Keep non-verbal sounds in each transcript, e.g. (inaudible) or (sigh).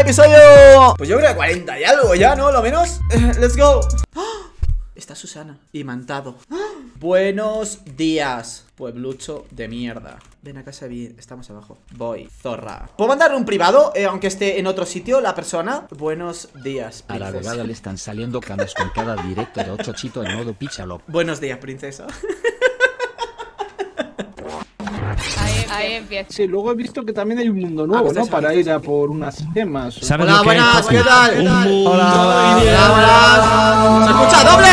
episodio. Pues yo creo que 40 y algo ya, ¿no? Lo menos. (laughs) Let's go. Está Susana, imantado. Buenos días, pueblucho de mierda. Ven a casa bien, estamos abajo. Voy, zorra. ¿Puedo mandarle un privado, eh, aunque esté en otro sitio, la persona? Buenos días, A la princesa. abogada le están saliendo canas con cada directo de 8 chito en modo pichalo. Buenos días, princesa. (laughs) Ahí, ahí empieza. Sí, luego he visto que también hay un mundo nuevo, pues ¿no? Para ir a por unas gemas. ¿Sabes Hola, buenas? ¿qué tal? ¿Qué tal? mundo Hola, ideal. buenas. ¡Se escucha doble!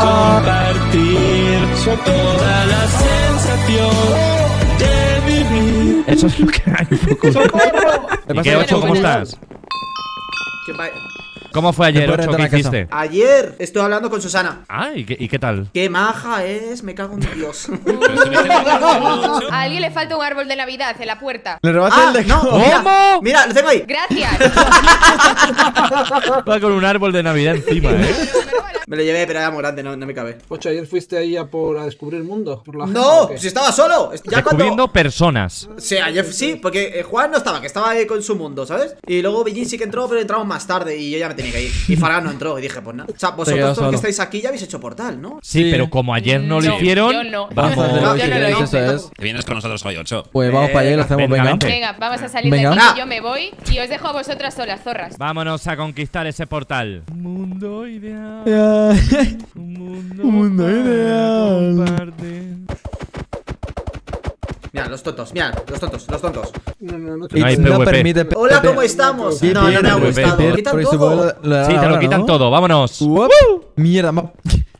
compartir toda la sensación de vivir. Eso es lo que hay, Focus. ¿Y qué, Ocho, cómo estás? ¿Qué pa- ¿Cómo fue ayer, Ocho? ¿Qué hiciste? Ayer estoy hablando con Susana. Ah, ¿y qué, y qué tal? Qué maja es, me cago en Dios. (laughs) A alguien le falta un árbol de Navidad en la puerta. Le robaste ah, el de no, (laughs) mira, ¿Cómo? mira, lo tengo ahí. Gracias. (laughs) Va con un árbol de Navidad encima, ¿eh? Me lo llevé, pero era muy grande, no, no me cabe. Ocho, ayer fuiste ahí a por a descubrir el mundo. Por la gema, No, si estaba solo. Ya Descubriendo cuando. personas. Sí, ayer sí, porque eh, Juan no estaba, que estaba ahí con su mundo, ¿sabes? Y luego Bellín sí que entró, pero entramos más tarde y yo ya me tenía que ir. Y Farah no entró, y dije, pues nada. O sea, vosotros todos que estáis aquí ya habéis hecho portal, ¿no? Sí, Sí. pero como ayer no lo hicieron, yo no. Vamos Yo lo hice. eso es. Te vienes con nosotros hoy, 8. Pues vamos para allá y lo hacemos, venga, venga. vamos a salir Venga. de aquí. Yo me voy y os dejo a vosotras solas, zorras. vámonos a conquistar ese portal. Mundo ideal. Un mundo, Un mundo ideal. compartir. Mira, los tontos, mira, los tontos, los tontos. No, no, no. No hay no PvP. permite Hola. ¿cómo estamos? Sí, No, no me ha gustado. Quitan todo. Sí, te lo quitan todo, vámonos. Mierda,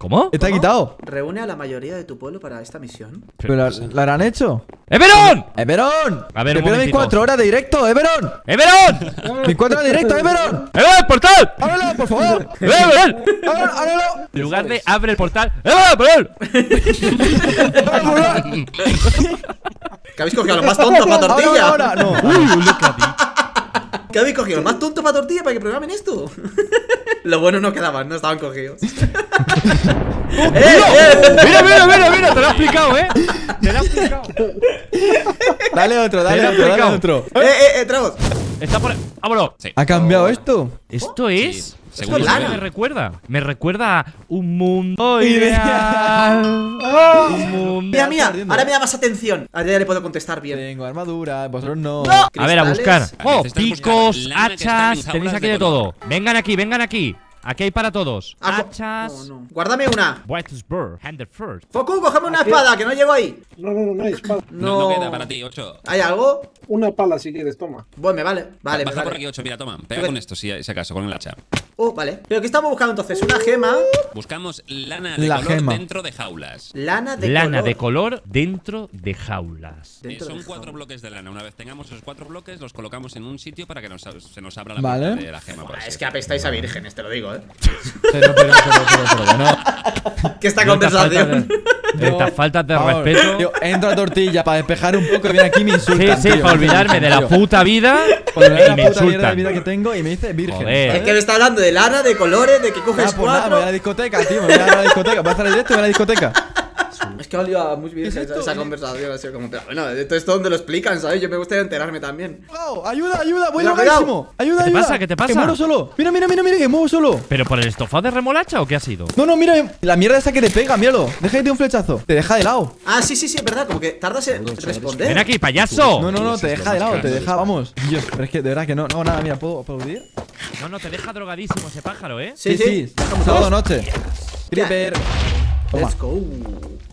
¿Cómo? está ¿Cómo? quitado. Reúne a la mayoría de tu pueblo para esta misión. ¿Pero la, la harán hecho? ¡Everón! ¡Everón! A ver, ¡Te un pierdo (laughs) mis cuatro horas de directo, Everón! ¡Everón! ¡Mis cuatro horas de directo, Everón! ¡Everón, portal! ¡Ábrelo, por favor! (laughs) ¡Everón! ¡Ábrelo, ábrelo! En lugar de abre el portal, ¡Everón! (laughs) Que habéis cogido lo más tonto para tortilla. Ahora, ahora, no. Que habéis cogido lo más tonto para tortilla para que programen esto. (laughs) lo bueno no quedaban, no estaban cogidos. (laughs) ¡Eh, eh! ¡Mira, mira, mira, mira! Te lo he explicado, ¿eh? Te lo he explicado. Dale otro, Te dale otro, dale otro. ¡Eh, eh, eh, tragos! Está por... ¡Vámonos! ¿Ha cambiado esto? Esto es... según ¿Esto lo qué que- me recuerda? Me recuerda a un mundo (laughs) ideal. (laughs) Un mundo... Mira, mira, ahora me da más atención. Ahora ya le puedo contestar bien. Tengo armadura, vosotros no. A ver, a buscar. Oh, picos, hachas, tenéis aquí de todo. Vengan aquí, vengan aquí. Aquí hay para todos. Ah, Hachas. No, no. Guárdame una. First. Foku, cógeme una espada, que no llego ahí. No, no, no, no hay espada. No, (laughs) No. no queda para ti, 8. ¿Hay algo? Una pala si quieres, toma. Bueno, me vale. Vale, me Baja por vale. aquí, 8. Mira, toma. Pega con esto, si, si acaso, con el hacha. Oh, vale. ¿Pero qué estamos buscando entonces? Una gema. Buscamos lana de La color gema. dentro de jaulas. Lana de Lana color. de color dentro de jaulas. Eh, son de cuatro jaula. bloques de lana. Una vez tengamos esos cuatro bloques, los colocamos en un sitio para que nos, se nos abra la Vale. puerta de la gema. por así Es que apestáis a vírgenes, te lo digo, eh. Pero, pero, pero, pero, pero, que no. Que esta conversación. faltas de, de estas faltas de respeto. Tío, entro a tortilla para despejar un poco. Viene aquí y me Sí, insultan. sí, tío. para olvidarme de la puta vida Para olvidarme de la puta mierda de vida que tengo y me dice virgen. Es que me está hablando de lana, de colores, de que Ah, coges pues nada, me voy a la cuatro. discoteca, tío. Me voy a la discoteca. Voy a hacer el directo y voy a la discoteca. (laughs) Es que ha olido muy bien esa, esa conversación. Ha sido como, pero bueno, esto es donde lo explican, ¿sabes? Yo me gustaría enterarme también. Wow, ayuda, ayuda, voy loquísimo. Ayuda, ¿Qué te ayuda. pasa? ¿Qué te pasa? Que muero solo. Mira, mira, mira, mira, que muevo solo. ¿Pero por el estofado de remolacha o qué ha sido? No, no, mira, la mierda esa que te pega, míralo. Deja que te dé un flechazo. Te deja de lado. Ah, sí, sí, sí, es verdad. Como que tardas en responder. Ven aquí, payaso. No, no, no, te es deja de lado, te deja, vamos. Dios, pero es que de verdad que no, no, nada, mira, ¿puedo aplaudir? No, no, te deja drogadísimo ese pájaro, ¿eh? Sí, sí. Sábado noche. Creeper. Let's go.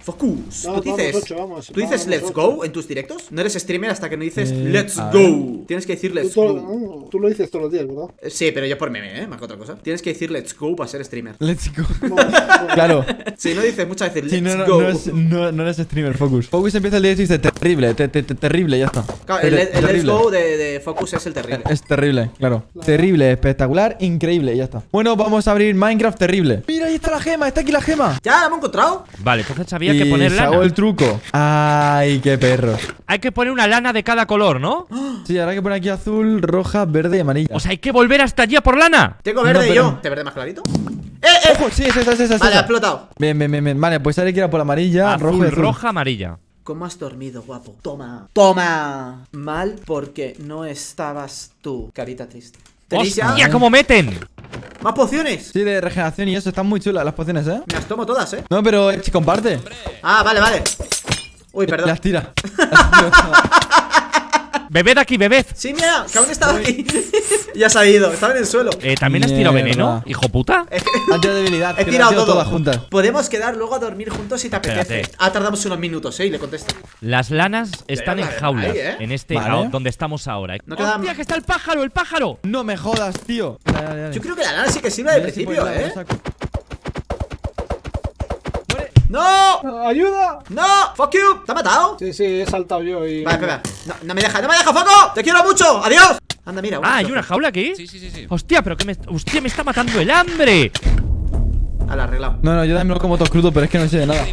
Focus. ¿Tú vamos, dices, ocho, vamos, ¿tú dices vamos, let's ocho. go en tus directos? No eres streamer hasta que no dices Eh, let's a go. Tienes que decir let's go. no, tú lo dices todos los días, ¿verdad? Eh, Sí, pero yo por meme, ¿eh? Más que otra cosa. Tienes que decir let's go para ser streamer. Let's go. No. (laughs) Claro. Si no dices muchas veces Sí, let's no, no, go. no, es- no, no eres streamer, Focus. Focus empieza el día y dice terrible, te- te- te- terrible, ya está. Claro, el, let's go de, de Focus es el terrible. Es terrible, claro. Terrible, espectacular, increíble, ya está. Bueno, vamos a abrir Minecraft terrible. Mira, ahí está la gema, está aquí la gema. ¿Ya la hemos encontrado? Vale, entonces había que y poner lana. hago el truco. Ay, qué perro. Hay que poner una lana de cada color, ¿no? Sí, ahora hay que poner aquí azul, roja, verde y amarilla. O sea, hay que volver hasta allí a por lana. Tengo verde No, yo. ¿Te verde más clarito? ¡Eh, eh! Ojo, sí, es esa, es esa, es Vale, ha explotado. Bien, bien, bien, bien. Vale, pues ahora hay que ir a por la amarilla, rojo y Azul, roja, amarilla. ¿Cómo has dormido, guapo? Toma. Toma. Mal porque no estabas tú. Carita triste. ¿Tenéis ya ¡Hostia, cómo meten! Más pociones? Sí, de regeneración y eso. Están muy chulas las pociones, ¿eh? Me las tomo todas, ¿eh? No, pero eh, comparte. Ah, vale, vale. Uy, perdón. Las tira. (laughs) (laughs) Bebed aquí, bebed. Sí, mira, que aún estaba aquí. (laughs) ya se ha ido, estaba en el suelo. Eh, ¿También has tirado veneno, hijo puta? (laughs) Antidebilidad. He tirado todo. todas juntas. Podemos quedar luego a dormir juntos si te apetece. Espérate. Ah, tardamos unos minutos, ¿eh? Y le contesto. Las lanas están en la- jaulas, ahí, ¿eh? en este Vale. donde estamos ahora. No queda- ¡Hostia, que está el pájaro, el pájaro! No me jodas, tío. Dale, dale, dale. Yo creo que la lana sí que sirve de si principio, a- ¿eh? ¡No! ¡Ayuda! ¡No! ¡Fuck you! ¿Te ha matado? Sí, sí, he saltado yo y. Vale, espera. No, no me deja, no me deja, Foco. Te quiero mucho. Adiós. Anda, mira. Ah, ¿hay una jaula aquí? Sí, sí, sí, sí. ¡Hostia, pero que me, hostia, me está matando el hambre! Al arreglado. No, no, yo también lo como todo crudo, pero es que no sé de nada.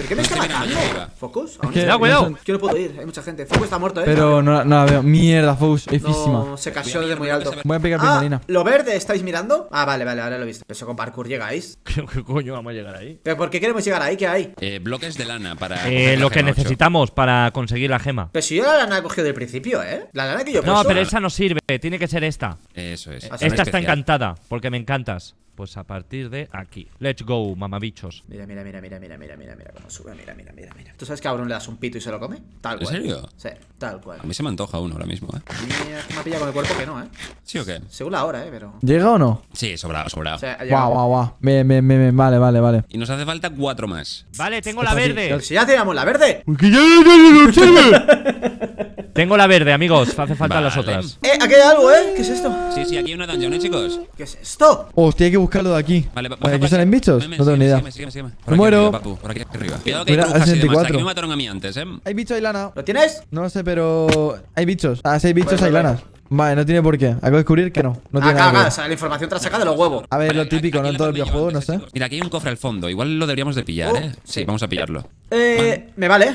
¿Pero qué me No está matando? ¿Focus? Cuidado, cuidado. no Yo no puedo ir, hay mucha gente. Focus está muerto, ¿eh? Pero no, no la veo. Mierda, Fous. Es No, físima. se cayó Voy a de muy alto. voy a pegar Ah. ¿lo verde estáis mirando? Ah, vale, vale, ahora lo he visto. Pero eso con parkour llegáis. (laughs) ¿Qué, coño vamos a llegar ahí? ¿Pero por qué queremos llegar ahí? ¿Qué hay? Eh, bloques de lana para. Eh, lo que necesitamos para conseguir la gema. Pero si yo la lana he cogido del principio, ¿eh? La lana que yo he No, pero esa no sirve, tiene que ser esta. Eso es. Esta Una Esta está encantada, porque me encantas. Pues a partir de aquí. Let's go, mamabichos. Mira, mira, mira, mira, mira, mira, mira, mira cómo sube, mira, mira, mira, mira. ¿Tú sabes que a Abrón le das un pito y se lo come? Tal ¿En cual. serio? Sí, tal cual. A mí se me antoja uno ahora mismo, ¿eh? Mira, que me ha pillado con el cuerpo que no, ¿eh? ¿Sí o qué? Según la hora, ¿eh? Pero... ¿Llega o no? Sí, sobrado, sobrado. O sea, ha Guau, llegado. guau, guau. Bien, bien, bien, bien. Vale, vale, vale. Y nos hace falta cuatro más. Vale, tengo la verde. Si ya teníamos la verde. Porque ya no sirve. (laughs) Tengo la verde, amigos. Hace falta Vale. las otras. Eh, aquí hay algo, ¿eh? ¿Qué es esto? Sí, sí, aquí hay una dungeon, ¿eh, chicos? ¿Qué es esto? Hostia, hay que buscarlo de aquí. Vale, va- Vale, ¿aquí salen bichos? No tengo ni idea. sígueme, sígueme, sígueme. Me muero. arriba, papu, por aquí arriba. Cuidado que hay Mira, brujas y al demás. 64. Aquí me mataron a mí antes, ¿eh? Hay bichos, hay lana. ¿Lo tienes? No lo sé, pero. Hay bichos. Ah, si hay bichos, hay lanas. Vale, no tiene por qué. Acabo de descubrir que no. No tiene ah, claro, ver. o sea, la información te la saca de los huevos. A ver, Vale, lo típico, aquí ¿no? En todo el videojuego, no antes, sé. Mira, aquí hay un cofre al fondo. Igual lo deberíamos de pillar, Oh, ¿eh? Sí, sí. vamos a pillarlo. Eh, me vale.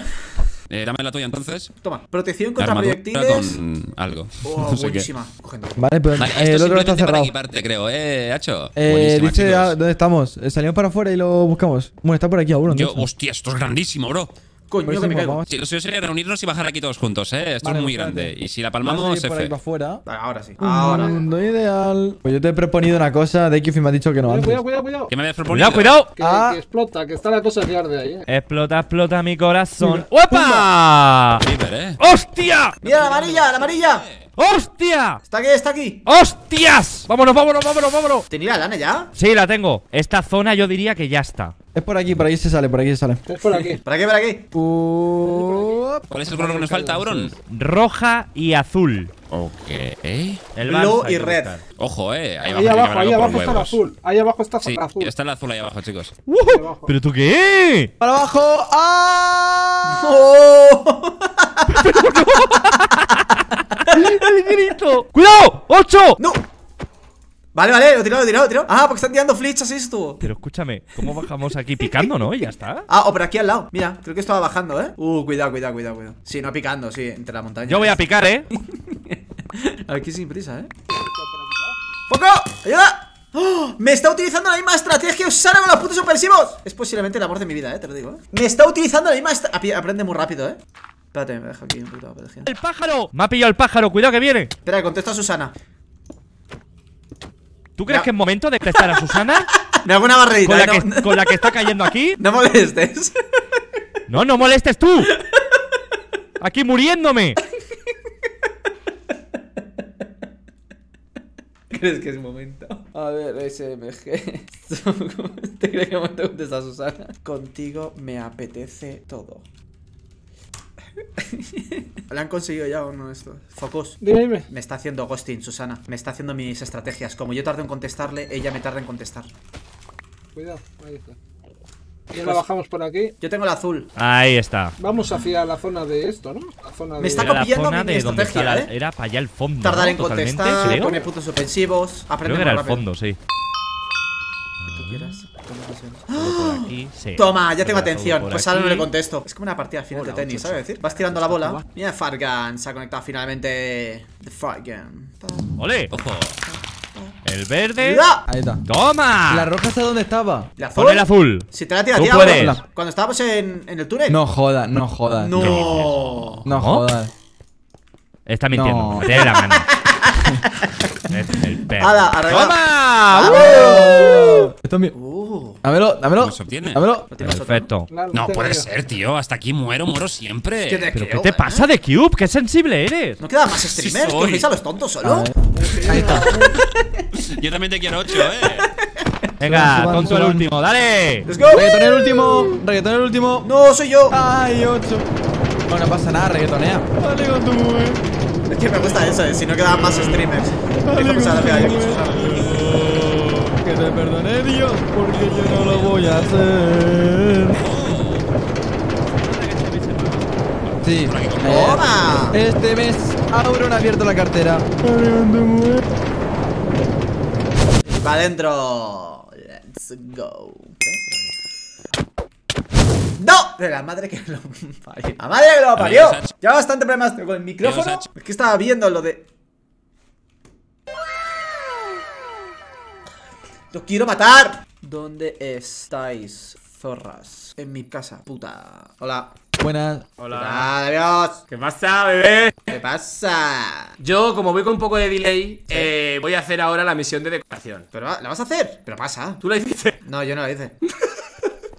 Eh, dame la tuya entonces. Toma, protección contra Armadura proyectiles. con algo. Oh, (laughs) no sé buenísima. Vale, pero Vale, eh, esto el otro está simplemente para cerrado. equiparte, creo, ¿eh, Hacho? Eh, dice ah, dónde estamos. Eh, Salimos para afuera y lo buscamos. Bueno, está por aquí aún. Yo, hostia, esto es grandísimo, bro. Coño, que me caigo. Sí, lo suyo sería reunirnos y bajar aquí todos juntos, ¿eh? Esto Vale, es muy espérate. grande. Y si la palmamos, por ahí F. para afuera. Vale, ahora sí. Ahora. Mundo ideal. Pues yo te he proponido una cosa. De me ha dicho que no Cuidado, antes. cuidado, cuidado, cuidado. ¿Qué me habías proponido? Cuidado, cuidado. Que, Ah. que explota, que está la cosa que arde ahí, eh. Explota, explota mi corazón. ¡Opa! ¿eh? ¡Hostia! Mira la amarilla, la amarilla. ¡Hostia! Está aquí, está aquí. ¡Hostias! Vámonos, vámonos, vámonos, vámonos. ¿Tenía la lana ya? Sí, la tengo. Esta zona yo diría que ya está. Es por aquí, por aquí se sale, por aquí se sale. Es por aquí. (laughs) ¿Para qué, para qué? Uh, ¿Cuál es el color que nos falta, Auron? Roja y azul. Ok. El Blue y red. Ojo, eh. Ahí, Ahí abajo, ahí abajo por está el azul. Ahí abajo está Sí, el azul. está el azul ahí abajo, chicos. Ahí abajo. ¿Pero tú qué? ¡Para abajo! ¡Ah! ¡Oh! (laughs) ¡El (laughs) grito! ¡Cuidado! ¡Ocho! ¡No! Vale, vale, lo he tirado, lo he tirado, lo he tirado. Ah, porque están tirando flechas esto. Pero escúchame, ¿cómo bajamos aquí picando, no? Y ya está. Ah, o por aquí al lado. Mira, creo que estaba bajando, ¿eh? Uh, cuidado, cuidado, cuidado, cuidado. Sí, no picando, sí, entre la montaña. Yo voy a picar, ¿eh? (laughs) Aquí sin prisa, ¿eh? ¡Foco! ¡Ayuda! ¡Oh! Me está utilizando la misma estrategia Usana con los putos supresivos. Es posiblemente el amor de mi vida, eh, te lo digo, eh. Me está utilizando la misma estrategia. Aprende muy rápido, eh. Espérate, me dejo aquí un poquito de. ¡El pájaro! Me ha pillado el pájaro, cuidado que viene. Espera, contesto a Susana. ¿Tú crees que es momento de prestar a Susana? (laughs) Me hago una barrerita, ¿Con la, eh, que, con la que está cayendo aquí? (laughs) no molestes. No, no molestes tú. Aquí muriéndome. ¿Crees que es momento? A ver, SMG. (laughs) ¿Te crees que momento contesta Susana? Contigo me apetece todo. (laughs) ¿Le han conseguido ya uno de estos? Focus. Dime, dime. Me está haciendo ghosting, Susana. Me está haciendo mis estrategias. Como yo tardo en contestarle, ella me tarda en contestar. Cuidado, ahí está. Y ahora bajamos por aquí. Yo tengo el azul. Ahí está. Vamos hacia la zona de esto, ¿no? La zona Me de... está la copiando mi estrategia, la- ¿eh? Era para allá al fondo. Tardar ¿no? en Totalmente, contestar, creo. pone puntos suspensivos. Aprende Creo que era rápido. fondo, sí. Tú quieras. Por aquí, sí. Toma, ya tengo atención. Pues ahora no le contesto. Es como una partida al final de tenis, ¿sabes decir? Vas tirando la bola. Mira, Fargan se ha conectado finalmente. The Fargan. ¡Ole! ¡Ojo! El verde. ¡Cuidado! Ahí está. ¡Toma! ¿La roja está dónde estaba? ¿La azul? Pon el azul. Si te la tira, tira puedes. Cuando estábamos en, en el túnel. No jodas, no jodas. No. No jodas. Está mintiendo. No. Tiene la mano. (laughs) es el perro. Hala, arregla. ¡Toma! Esto es mi. Uh. Dámelo, dámelo. ¿Cómo se obtiene? Dámelo. Perfecto. No puede ser, tío. Hasta aquí muero, muero siempre. ¿Qué te ¿Pero qué creo, te eh? pasa de Cube? ¡Qué sensible eres! ¿No quedan más streamers? ¿Que cogéis a los tontos solo? Ahí está. (laughs) Yo también te quiero ocho, eh. Venga, tonto el último, dale. ¡Let's go! Reggaeton el último. Reggaeton el último. No, soy yo. Ay, ocho. No, no pasa nada, reggaetonea. Dale con tu mujer. Es que me gusta eso, eh, si no quedan más streamers. Dale Que te perdone Dios, porque yo no lo voy a hacer. Sí. ¡Toma! Este mes Auron ha abierto la cartera. Va adentro. Let's go. ¡No! De la madre que lo parió. ¡La madre que lo parió! Ya bastante problemas con el micrófono. Es que estaba viendo lo de. ¡Los quiero matar! ¿Dónde estáis, zorras? En mi casa, puta. Hola. Buenas. Hola. Adiós. ¿Qué pasa, bebé? ¿Qué pasa? Yo, como voy con un poco de delay, eh, voy a hacer ahora la misión de decoración. ¿Pero va- la vas a hacer? Pero pasa. ¿Tú la hiciste? No, yo no la hice. (laughs)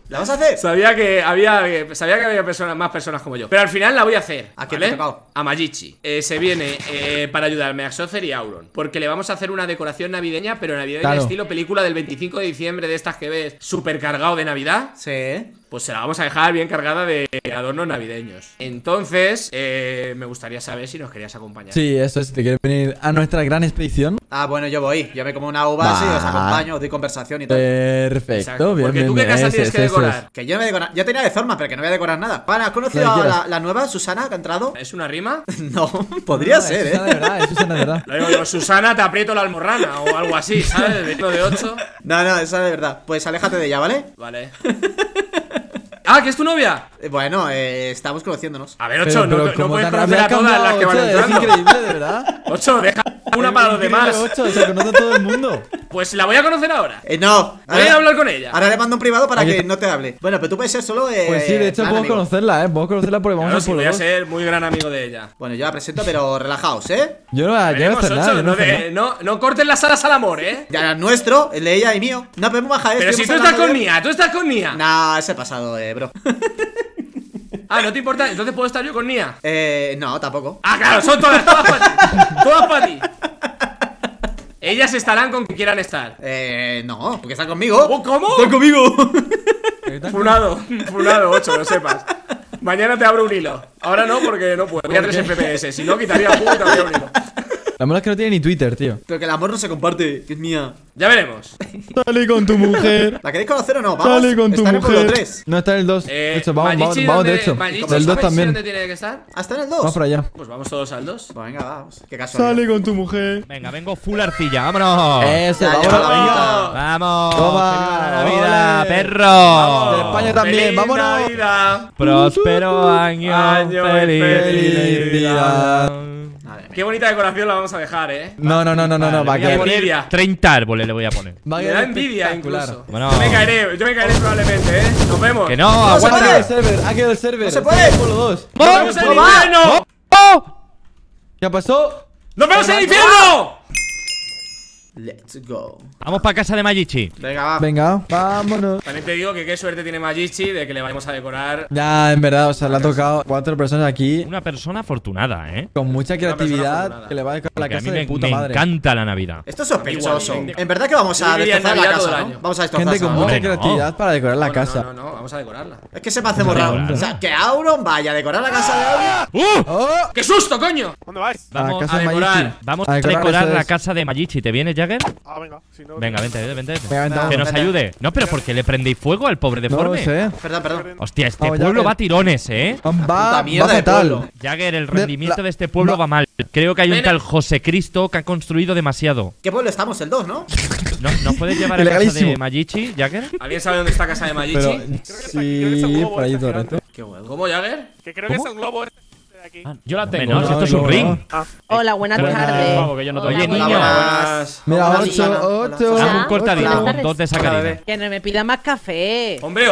¿La vas a hacer? Sabía que había, eh, sabía que había personas, más personas como yo. Pero al final la voy a hacer. ¿A quién tocado? A Magichi. Eh, se viene eh, para ayudarme a Xocer y Auron. Porque le vamos a hacer una decoración navideña, pero navideña Claro. estilo película del 25 de diciembre de estas que ves súper cargado de Navidad. Sí. Pues se la vamos a dejar bien cargada de adornos navideños. Entonces, eh, me gustaría saber si nos querías acompañar. Sí, eso es. Si te quieres venir a nuestra gran expedición. Ah, bueno, yo voy. Yo me como una uva Va. así, os acompaño, os doy conversación y todo. Perfecto, Exacto. bien, Porque bien, tú qué bien. casa tienes es, que es. decorar. Que yo no voy a decorar. Ya tenía de forma, pero que no voy a decorar nada. Pana, ¿has conocido a la, la nueva Susana que ha entrado? ¿Es una rima? (laughs) No, podría No, ser, es Susana de ¿eh? verdad, es Susana de verdad. Lo digo yo, Susana, te aprieto la almorrana o algo así, ¿sabes? De uno de 8. (laughs) No, no, esa es de verdad. Pues aléjate de ella, ¿vale? Vale. (laughs) ah, ¿que es tu novia? Eh, Bueno, eh, estamos conociéndonos. A ver, 8, no, no ¿cómo puedes tan conocer a rápido todas las que van cambiado, Ocho? entrando. Es increíble, de verdad. (laughs) 8, deja una para los Increíble, demás. Ocho, se conoce a todo el mundo. Pues la voy a conocer ahora. Eh, no. Voy a a hablar con ella. Ahora le mando un privado para que está. no te hable. Bueno, pero tú puedes ser solo. Eh, Pues sí, de hecho plan podemos amigo. conocerla, eh. Podemos conocerla porque vamos Claro, a sí, por voy a dos. ser muy gran amigo de ella. Bueno, yo la presento, pero relajaos, ¿eh? Yo no voy a yo no voy a Veremos, hacer nada. Ocho, yo no no, voy a hacer de- no, no cortes las alas al amor, ¿eh? Ya nuestro, el de ella y mío. No, pero baja, ¿eh? Pero si tú estás con Nia, tú estás con Nia. Nah, ese pasado, eh, bro. (laughs) Ah, no te importa, entonces puedo estar yo con Nia. eh, no, tampoco. Ah, claro, son todas, todas para ti. Todas para ti. Ellas estarán con quien quieran estar. Eh, no, porque está conmigo. Oh, ¿Cómo? Está conmigo. Funado, funado, 8, lo sepas. Mañana te abro un hilo. Ahora no, porque no puedo. Voy a 3 FPS. Si no, quitaría el juego y te abría un hilo. La mala es que no tiene ni Twitter, tío. pero que el amor no se comparte, que es mía. Ya veremos. Sale con tu mujer. ¿La queréis conocer o no? Vamos. Sale con tu está en el pueblo mujer. 3. No está en el 2. Eh, de hecho, vamos, vamos, vamos de ¿dónde- hecho. Del ¿sabes 2 también. dónde tiene que estar? ¿Ah, está en el 2? Vamos para allá. Pues vamos todos al 2. Pues venga, vamos. Qué casualidad. Sale con tu mujer. Venga, vengo full arcilla, vámonos. Eso, vamos. venga. Vamos. Toma, Navidad, ole. perro. De España también, ¡Feliz vámonos. Navidad! Próspero año, Año feliz, feliz. Qué bonita decoración la vamos a dejar, eh. No, no, no, no, no, no. Va a quedar. poner- Envidia. 30 árboles le voy a poner. Va a Me quedar da envidia incluso. Bueno. Yo me caeré, yo me caeré probablemente, eh. Nos vemos. Que no, se Ha aguanta. quedado el server, ha quedado el server. No se puede. en el pueblo 2. ¡Nos vemos en el ¡No va! infierno! ¡Oh! ¿Qué pasó? ¡Nos vemos en el infierno! Let's go. Vamos para casa de Magichi. Venga, va. Venga, vámonos. También te digo que qué suerte tiene Magichi de que le vayamos a decorar. Ya, en verdad, o sea, le ha tocado cuatro personas aquí Una persona afortunada, ¿eh? con mucha creatividad que le va a decorar la Porque a casa mí de me, puta me madre. encanta la Navidad. Esto es sospechoso. En verdad que vamos a destrozar la casa, ¿no? año. Vamos a destrozar Gente con mucha Hombre, no. creatividad para decorar la No, casa. No, no, no, vamos a decorarla. Es que se me hace. Claro. O sea, que Auron vaya a decorar la casa de Auron. ¡Uh! ¡Oh! ¡Qué susto, coño! ¿Dónde vais? Vamos casa a de decorar. Vamos A decorar la casa de Magichi. ¿Te vienes, Jagger? Ah, venga. Si no, Venga, vente, vente, vente. Venga, vente, Que nos vente. ayude. No, pero ¿por qué le prendéis fuego al pobre No deforme? lo sé. Perdón, perdón. Hostia, este pueblo va a tirones, ¿eh? Va, va mierda de fatal. pueblo. Jagger, el De- rendimiento la- de este pueblo va- va mal. Creo que hay un Ven. tal José Cristo que ha construido demasiado. ¿Qué pueblo estamos? El 2, (laughs) ¿no? ¿No, ¿Nos puedes llevar a casa de Magichi, Jagger? ¿Alguien sabe dónde está casa de Pero Magichi? sí, por ahí todo el rato. Qué huevo. ¿Cómo, Jagger? Que creo que es el globo este de Ah, Yo la tengo. No, si esto es un no, ring. no. Hola, buenas tardes. Vamos, que yo no tengo- Hola, Oye. Buenas. Mira, Hola, 8, Susana. Hola, 8. Susana. Haz un cortadito con dos de sacarina. Que no me pida más café. Hombre,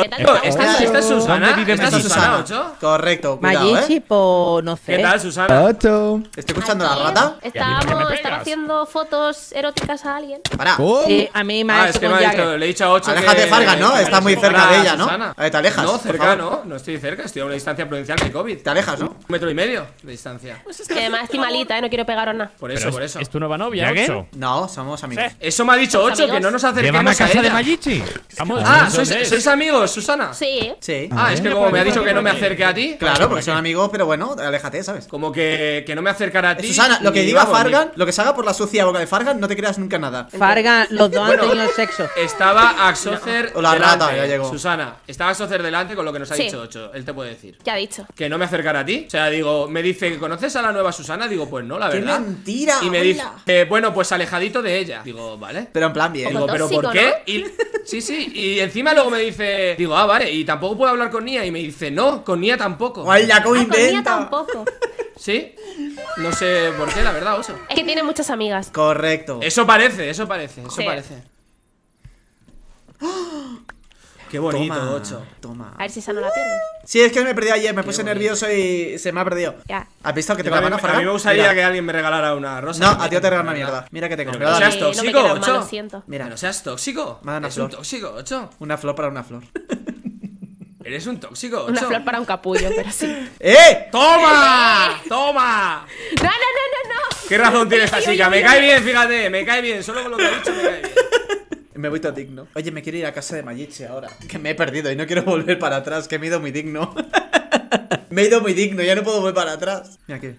¿esta, es Susana? ¿Dónde vive ¿Esta es Magichi? Susana, Ocho? Correcto, cuidado, Magichi, ¿eh? pues no sé. ¿Qué tal, Susana? 8. ¿Estoy escuchando la rata? Estábamos, estaba haciendo fotos eróticas a alguien. Para. Oh. Sí, a mí me ha Ah, es que me ha dicho, le he dicho a Ocho Aléjate, que- Fargan, ¿no? Está muy cerca de ella, ¿no? Susana. A ver, te alejas, No, cerca no, no estoy cerca, estoy a una distancia prudencial de COVID. Te alejas, ¿no? Un metro y medio de distancia. Que además estoy malita, ¿eh? No quiero pegaros nada. Por Pero eso, es, por eso. es tu nueva novia. Ocho. No, somos amigos. Eso me ha dicho ¿Somos Ocho, que no nos Llévame a acerquemos a casa de ella. Magichi. Vamos. Ah, ¿dónde ¿sois, amigos, Susana? Sí. Sí. Ah, es que como me ha dicho que no me acerque a ti, Claro, porque son amigos, pero bueno, aléjate, ¿sabes? como que, que no me acercara a ti. Susana, lo que ni diga vamos, ni- Fargan, lo que salga por la sucia boca de Fargan, no te creas nunca nada. Fargan, los dos Bueno. han tenido sexo. Estaba Axocer O la delante. rata, ya llegó. Susana, estaba Axocer delante con lo que nos ha Sí. dicho Ocho. Él te puede decir. Ya ha dicho. Que no me acercara a ti. O sea, digo, me dice, ¿conoces a la nueva Susana? Digo, pues no, la ¡Qué verdad. mentira! Y me hola! dice, eh, bueno, pues alejadito de ella. Digo, vale. Pero en plan bien. Digo, ¿pero tóxico, por qué? Y, sí, sí. Y encima luego me dice, digo, ah, vale. Y tampoco puedo hablar con Nia. Y me dice, no, con Nia tampoco. ¡Hola, cómo Ah, con Nia tampoco. ¿Sí? No sé por qué, la verdad, Oso. Es que tiene muchas amigas. Correcto. Eso parece, eso parece, eso Sí. parece. Qué bonito, Toma, Ocho. toma. A ver si esa no la pierde. Sí, es que me perdí ayer, me puse nervioso y se me ha perdido. Ya. ¿Has visto que te la también- mano, a mí me gustaría Mira. que alguien me regalara una rosa. No, a ti te regalan una mierda. Mira que te Pero compro. no seas tóxico, quieras mal, Ocho. lo siento. Mira, Que no seas tóxico. Me dan una Eres un flor. tóxico, Ocho. una flor para una flor. (laughs) Eres un tóxico, Ocho. Una flor para un capullo, pero sí. (laughs) ¡Eh! ¡Toma! (laughs) ¡Toma! No, no, no, no, no. ¿Qué razón tiene esta chica? Me cae bien, fíjate, me cae bien. Solo con lo que ha dicho me cae bien. Me voy todo digno. Oye, me quiero ir a casa de Mayichi ahora. Que me he perdido y no quiero volver para atrás, que me he ido muy digno. (laughs) me he ido muy digno, ya no puedo volver para atrás. Mira aquí.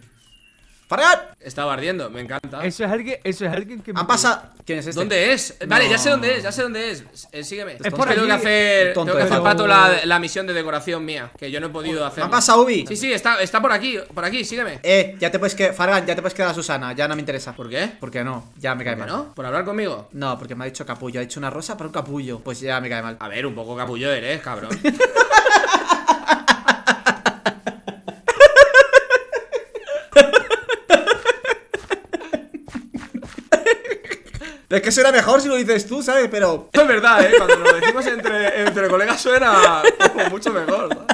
¡Fargan! Estaba ardiendo, me encanta. Eso es alguien, eso es alguien que me- Han pasado. ¿Quién es este? ¿Dónde es? Vale, ya sé dónde es, ya sé dónde es. Eh, sígueme. Es por tengo allí. que hacer, Tonto, tengo que hacer pero- pato la, la misión de decoración mía, que yo no he podido hacer. ¿Me han pasado Ubi? Sí, sí, está, está por aquí, por aquí, sígueme. Eh, ya te puedes quedar. Fargan, ya te puedes quedar a Susana, ya no me interesa. ¿Por qué? ¿Por qué no? Ya me cae ¿Por mal. qué no? ¿Por hablar conmigo? No, porque me ha dicho capullo. Ha dicho una rosa para un capullo. Pues ya me cae mal. A ver, un poco capullo eres, cabrón. (laughs) Es que suena mejor si lo dices tú, ¿sabes? Pero. es verdad, eh. Cuando lo decimos entre, entre colegas suena como mucho mejor. ¿no?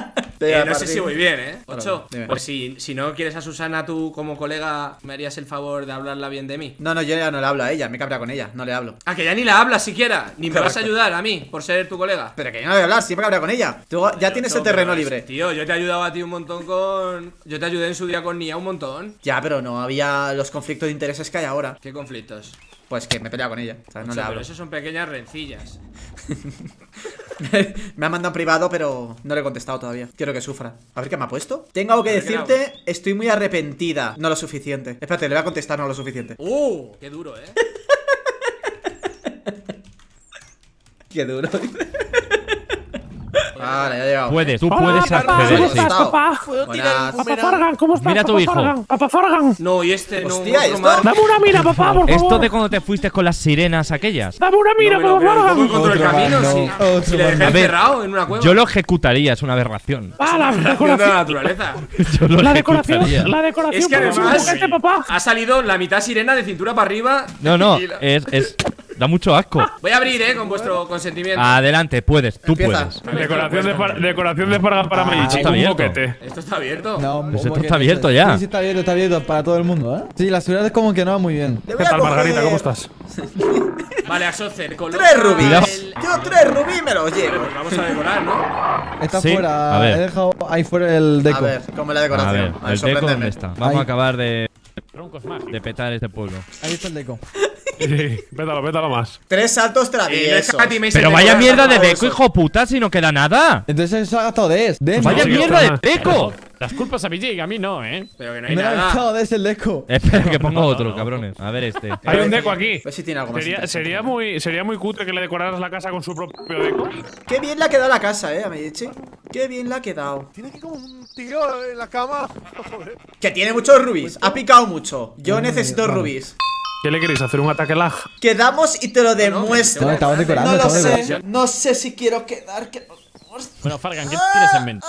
Eh, no sé si voy bien, ¿eh? Ocho. dime. Pues si, si no quieres a Susana tú como colega, ¿me harías el favor de hablarla bien de mí? No, no, yo ya no le hablo a ella. Me cabrea con ella. No le hablo. Ah, que ya ni la hablas siquiera. Ni me vas a Correcto. ayudar a mí por ser tu colega. Pero que yo no voy a hablar, siempre cabrea con ella. Tú ya tienes el terreno libre. Tío, yo te he ayudado a ti un montón con. Yo te ayudé en su día con Nia un montón. Ya, pero no había los conflictos de intereses que hay ahora. ¿Qué conflictos? Pues que me he peleado con ella. ¿sabes? No Ocho, pero eso son pequeñas rencillas. (laughs) me ha mandado en privado, pero no le he contestado todavía. Quiero que sufra. A ver qué me ha puesto. Tengo algo que A ver, ¿qué le decirte. Estoy muy arrepentida. No lo suficiente. Espérate, le voy a contestar no lo suficiente. ¡Uh! ¡Qué duro, eh! (laughs) Qué duro. (laughs) vale, ya he llegado. Puedes, tú Hola, puedes papá, acceder, ¿cómo sí. estás, papá? Buenas. Papá Fargan, ¿cómo estás? Mira a tu papá hijo. Fargan? Papá Fargan. No, y este no. Hostia, ¿esto? Dame una mira, (laughs) papá, por favor. Esto de cuando te fuiste con las sirenas aquellas. Dame una mira, No papá creo, ¿Cómo Fargan. encontró el camino? no. Si, Otro si le dejé encerrado en una cueva. Yo lo ejecutaría, es una aberración. Ah, la Viendo la decoración. naturaleza. (laughs) Yo lo La decoración, la decoración. Es que además papá. ha salido la mitad sirena de cintura para arriba. No, no, la- es. Da mucho asco. Voy a abrir, eh, con vuestro consentimiento. Adelante, puedes, tú Empieza. puedes. Decoración de, far- decoración de Fargan para Ah, Medici. está boquete. Esto está abierto. No, Pues esto está abierto ya. Sí, sí, está abierto, está abierto para todo el mundo, ¿eh? Sí, la seguridad es como que no va muy bien. ¿Qué tal, Margarita? ¿Cómo estás? (laughs) Vale, Axocer, coloca Tres rubíes. Yo tres rubíes me los llevo. pues vamos a decorar, ¿no? Está Sí, fuera. a ver. He dejado ahí fuera el deco. A ver, ¿cómo es la decoración? A ver, el deco dónde está. Vamos Ahí. a acabar de, de petar este pueblo. Ahí está el deco. Pétalo, pétalo más. Tres saltos Eh, no traviesos. escatiméis Pero vaya mierda de deco, hijo puta, si no queda nada. Entonces se ha gastado de de Vaya sí, mierda de deco. Las culpas a Villig, a mí no, ¿eh? Pero que no hay Me ha nada. gastado de ese el deco. Espera que pongo otro, cabrones. A ver este. Hay un deco aquí. A ver si tiene algo más. Sería, interesante. sería, muy, sería muy cutre que le decoraras la casa con su propio deco. Qué bien le ha quedado la casa, eh, a Medici. Qué bien le ha quedado. Tiene aquí como un tío en la cama. Joder. Que tiene muchos rubis. Ha picado mucho. Yo necesito rubis. ¿Qué le queréis? ¿Hacer un ataque lag? Quedamos y te lo demuestro. No, estamos decorando, No lo estamos sé. decorando. No sé si quiero quedar. Que... Bueno, Fargan, ¿qué tienes en mente?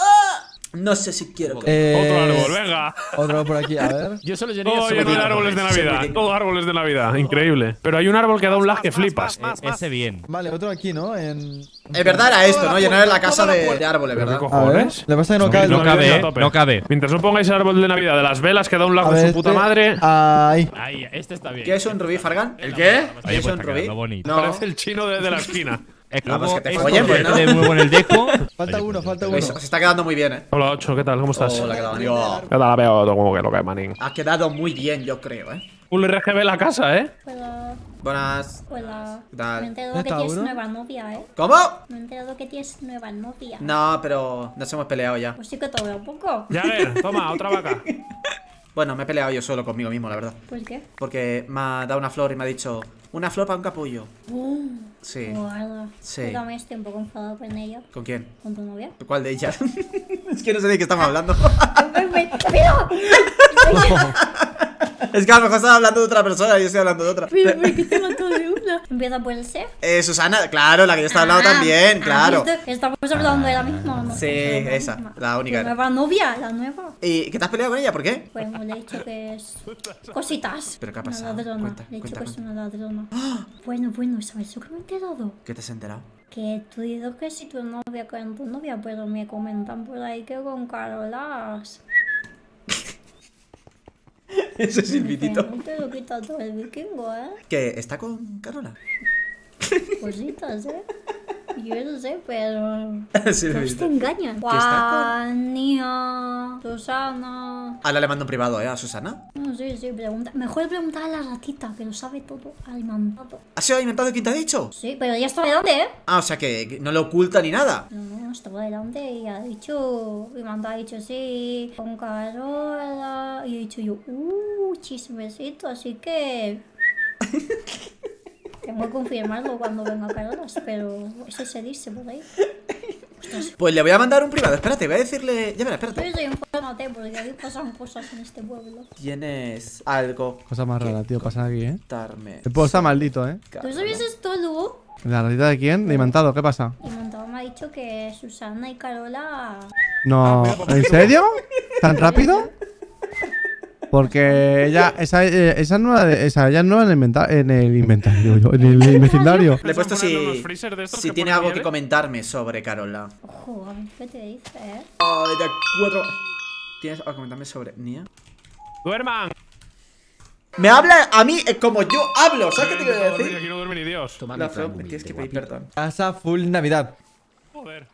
No sé si quiero que... Eh, Otro árbol, venga. Otro por aquí, a ver. Yo solo Todo lleno de árboles de Navidad. Todo árboles de Navidad. Increíble. Pero hay un árbol que da un lag que flipas. Ese bien. Vale, otro aquí, ¿no? En... Es verdad era esto, ¿no? Llenar la casa de, de árboles, ¿Qué ¿verdad? A ver. cojones? Pasa que no cae el No cabe, eh, no cabe. Mientras no pongáis el árbol de Navidad de las velas que da un lag de su puta este- madre. Ahí. Ahí, este está bien. ¿Qué es un rubí, Fargan? ¿El qué? Ahí ¿Es un rubí? No. Parece el chino de, de la esquina. Es Ah, pues como que te follen, pues, ¿no? de nuevo en el deco. (laughs) Falta uno, falta Pues uno. se está quedando muy bien, ¿eh? Hola, 8, ¿qué tal? ¿Cómo estás? Hola, ¿qué tal, amigo? ¿Qué tal? Veo como que lo que es, manín. Ha quedado muy bien, yo creo, ¿eh? Full RGB la casa, ¿eh? Hola, Buenas. hola. ¿Qué tal? Me he enterado ¿Ya que tienes uno? nueva novia, ¿eh? ¿Cómo? Me he enterado que tienes nueva novia. No, pero nos hemos peleado ya. Pues sí que te veo un poco. Ya ver, toma, otra vaca. (laughs) Bueno, me he peleado yo solo conmigo mismo, la verdad. ¿Pues qué? Porque me ha dado una flor y me ha dicho, una flor para un capullo. Sí. Guarda. Sí. Yo también estoy un poco enfadado con ella. ¿Con quién? ¿Con tu novia? ¿Cuál de ellas? (laughs) es que no sé de qué estamos hablando. ¡Pero! es que a lo mejor estaba hablando de otra persona y yo estoy hablando de otra. ¿Pero por qué te mató de una? Empieza por el ser. Eh, Susana, claro, la que yo estaba hablando Ah, también, ah, claro. Estamos hablando de la misma. ¿no? Sí, esa, misma. la única era. nueva novia, la nueva. ¿Y qué te has peleado con ella? ¿Por qué? Bueno, le he dicho que es cositas. ¿Pero qué ha Una pasado? ladrona. Cuenta, le he dicho cuenta, que es una ladrona. (gasps) Bueno, bueno, ¿sabes lo que me he enterado? ¿Qué te has enterado? Que tú dices que si tu novia con tu novia, pero me comentan por ahí que con Carolas. (laughs) Ese es el pitito. No te lo quita todo el vikingo, ¿eh? ¿Que está con Carola? Cositas, ¿eh? (laughs) Yo no sé, pero... (laughs) Sí, Todos te engañan. Juanía, Susana... Ahora le mando un privado, ¿eh? A Susana. No, sí, sí, pregunta. Mejor preguntar a la ratita, que lo sabe todo alimentado. ¿Ha sido inventado quién te ha dicho? Sí, pero ya está delante, ¿eh? Ah, o sea que no lo oculta ni nada. No, estaba delante y ha dicho, y me ha dicho sí, con Carola, y he dicho yo, uh, chismecito, así que... (laughs) Tengo que confirmarlo cuando venga Carolas, pero eso se dice por ahí. Pues le voy a mandar un privado. Espérate, voy a decirle. Ya verás, espérate. Pero soy infórmate porque aquí pasan cosas en este pueblo. Tienes algo Cosa más rara, tío, pasa aquí, ¿eh? darme. El pueblo está maldito, ¿eh? ¿Tú sabías esto, Lu? ¿La ratita de quién? De Imantado, ¿qué pasa? Y Montado me ha dicho que Susana y Carola... No. ¿En serio? ¿Tan rápido? (laughs) Porque ella, esa, eh, esa nueva, esa, es nueva en el inventario, en el inventario, yo, en el vecindario. Le he puesto si, si tiene algo que comentarme sobre Carola. Ojo, a ver qué te dice, ¿eh? Ay, de cuatro. ¿Tienes algo que comentarme sobre Nia? ¡Duerman! Me habla a mí eh, como yo hablo. ¿Sabes qué te quiero Aquí decir? no duerme ni Dios. Toma tienes que pedir perdón. Casa full Navidad. Joder.